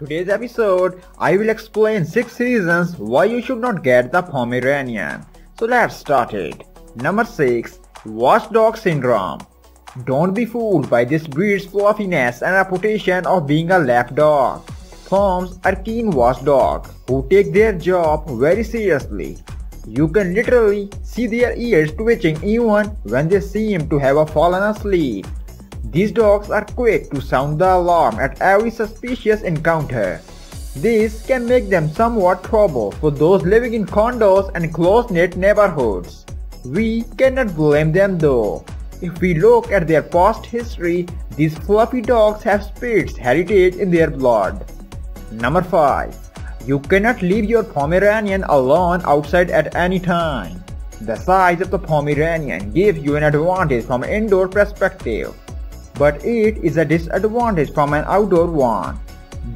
today's episode, I will explain 6 reasons why you should not get the Pomeranian. So let's start it. Number 6. Watchdog Syndrome Don't be fooled by this breed's fluffiness and reputation of being a lapdog. Poms are keen watchdogs who take their job very seriously. You can literally see their ears twitching even when they seem to have fallen asleep. These dogs are quick to sound the alarm at every suspicious encounter. This can make them somewhat trouble for those living in condos and close-knit neighborhoods. We cannot blame them though. If we look at their past history, these fluffy dogs have Spitz heritage in their blood. Number 5. You cannot leave your Pomeranian alone outside at any time. The size of the Pomeranian gives you an advantage from indoor perspective but it is a disadvantage from an outdoor one.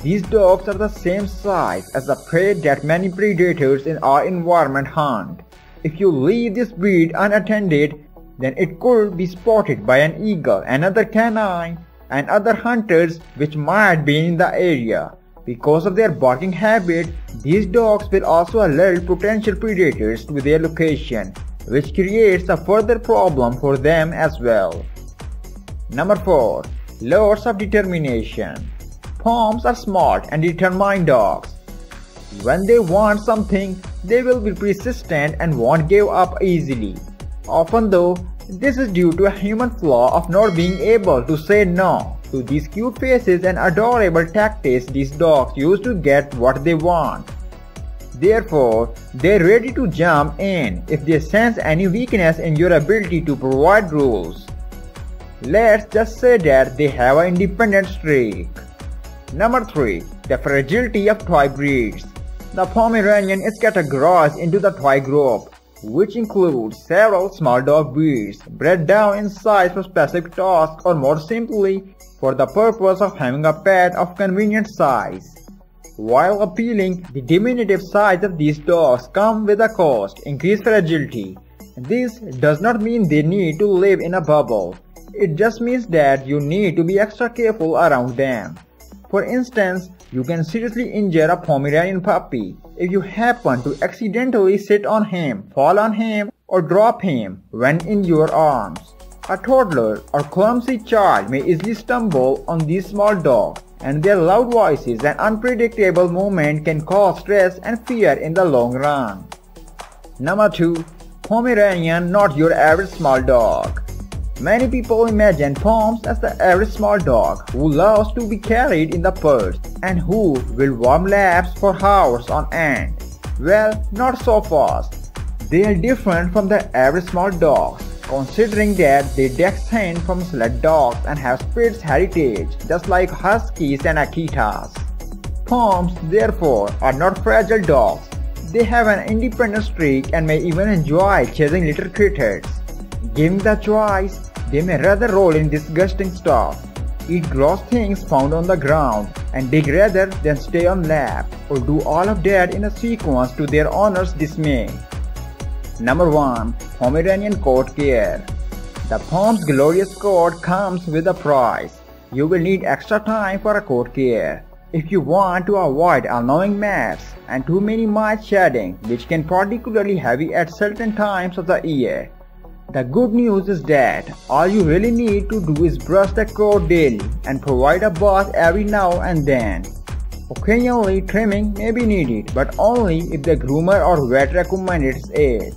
These dogs are the same size as the prey that many predators in our environment hunt. If you leave this breed unattended, then it could be spotted by an eagle, another canine, and other hunters which might be in the area. Because of their barking habit, these dogs will also alert potential predators to their location, which creates a further problem for them as well. Number 4. Lots of determination. Poms are smart and determined dogs. When they want something, they will be persistent and won't give up easily. Often though, this is due to a human flaw of not being able to say no to these cute faces and adorable tactics these dogs use to get what they want. Therefore, they're ready to jump in if they sense any weakness in your ability to provide rules. Let's just say that they have an independent streak. Number 3. The fragility of toy breeds. The Pomeranian is categorized into the toy group, which includes several small dog breeds bred down in size for specific tasks or more simply for the purpose of having a pet of convenient size. While appealing, the diminutive size of these dogs come with a cost, increased fragility. This does not mean they need to live in a bubble. It just means that you need to be extra careful around them. For instance, you can seriously injure a Pomeranian puppy if you happen to accidentally sit on him, fall on him, or drop him when in your arms. A toddler or clumsy child may easily stumble on these small dogs, and their loud voices and unpredictable movement can cause stress and fear in the long run. Number 2. Pomeranian not your average small dog. Many people imagine Poms as the average small dog who loves to be carried in the purse and who will warm laps for hours on end. Well, not so fast. They are different from the average small dogs, considering that they descend from sled dogs and have Spitz heritage, just like Huskies and Akitas. Poms, therefore, are not fragile dogs. They have an independent streak and may even enjoy chasing little critters. Given the choice, they may rather roll in disgusting stuff, eat gross things found on the ground, and dig rather than stay on lap, or do all of that in a sequence to their owner's dismay. Number 1. Pomeranian Coat Care The Pom's glorious coat comes with a price. You will need extra time for a coat care. If you want to avoid annoying mats and too many mites shedding, which can particularly heavy at certain times of the year, the good news is that all you really need to do is brush the coat daily and provide a bath every now and then. Occasionally trimming may be needed but only if the groomer or vet recommends it.